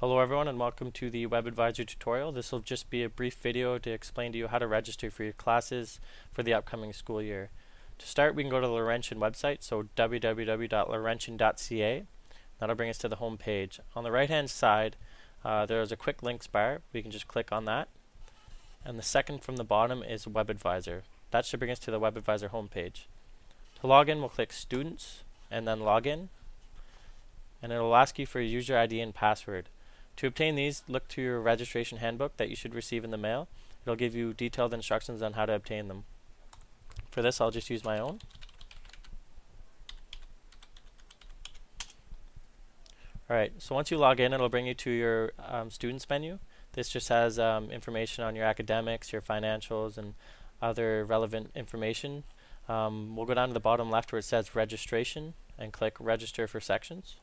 Hello everyone and welcome to the Web Advisor tutorial. This will just be a brief video to explain to you how to register for your classes for the upcoming school year. To start we can go to the Laurentian website, so www.laurentian.ca. That'll bring us to the home page. On the right hand side uh, there's a quick links bar. We can just click on that. And the second from the bottom is Web Advisor. That should bring us to the Web Advisor home page. To log in we'll click Students and then Login and it will ask you for your user ID and password. To obtain these, look to your registration handbook that you should receive in the mail. It'll give you detailed instructions on how to obtain them. For this, I'll just use my own. Alright, so once you log in, it'll bring you to your um, students menu. This just has um, information on your academics, your financials, and other relevant information. Um, we'll go down to the bottom left where it says registration and click register for sections.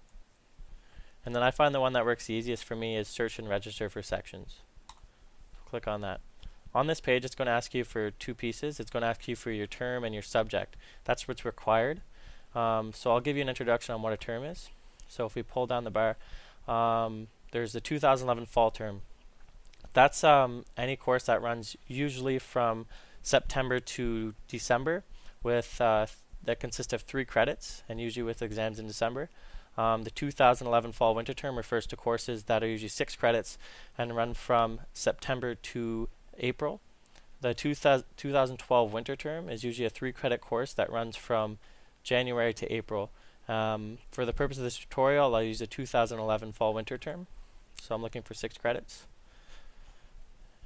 And then I find the one that works easiest for me is search and register for sections. Click on that. On this page, it's going to ask you for two pieces. It's going to ask you for your term and your subject. That's what's required. Um, so I'll give you an introduction on what a term is. So if we pull down the bar, um, there's the 2011 fall term. That's um, any course that runs usually from September to December with uh, that consists of three credits and usually with exams in December. Um, the 2011 fall winter term refers to courses that are usually six credits and run from September to April. The 2012 winter term is usually a three credit course that runs from January to April. Um, for the purpose of this tutorial, I'll use the 2011 fall winter term. So I'm looking for six credits.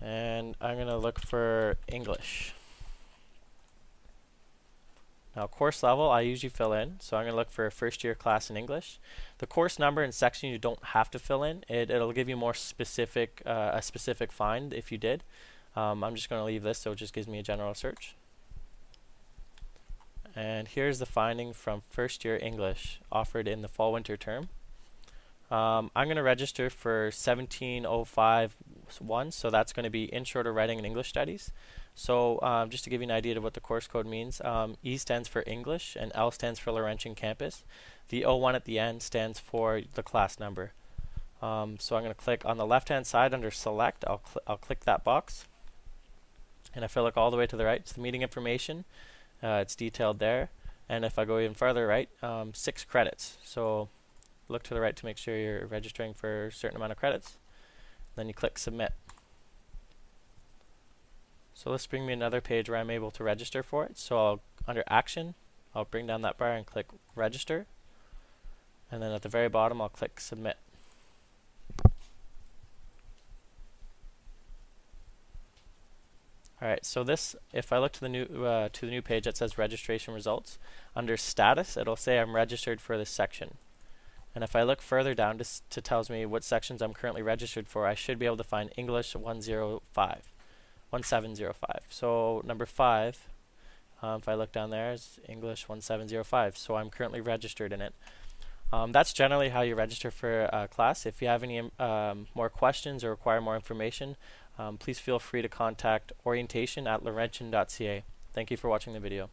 And I'm going to look for English. Now course level I usually fill in, so I'm going to look for a first year class in English. The course number and section you don't have to fill in. It, it'll give you more specific, uh, a specific find if you did. Um, I'm just going to leave this so it just gives me a general search. And here's the finding from first year English offered in the fall winter term. Um, I'm going to register for 17051, so that's going to be Intro to Writing and English Studies. So um, just to give you an idea of what the course code means, um, E stands for English and L stands for Laurentian Campus. The O1 at the end stands for the class number. Um, so I'm going to click on the left hand side under select, I'll, cl I'll click that box. And if I look all the way to the right, it's the meeting information. Uh, it's detailed there. And if I go even farther right, um, six credits. So look to the right to make sure you're registering for a certain amount of credits. Then you click submit. So let's bring me another page where I'm able to register for it. So I'll, under action, I'll bring down that bar and click register. And then at the very bottom, I'll click submit. Alright, so this, if I look to the new uh, to the new page that says registration results, under status, it'll say I'm registered for this section. And if I look further down to, to tells me what sections I'm currently registered for, I should be able to find English 105. 1705. So number 5, um, if I look down there, is English 1705. So I'm currently registered in it. Um, that's generally how you register for a class. If you have any um, more questions or require more information, um, please feel free to contact orientation at laurentian.ca. Thank you for watching the video.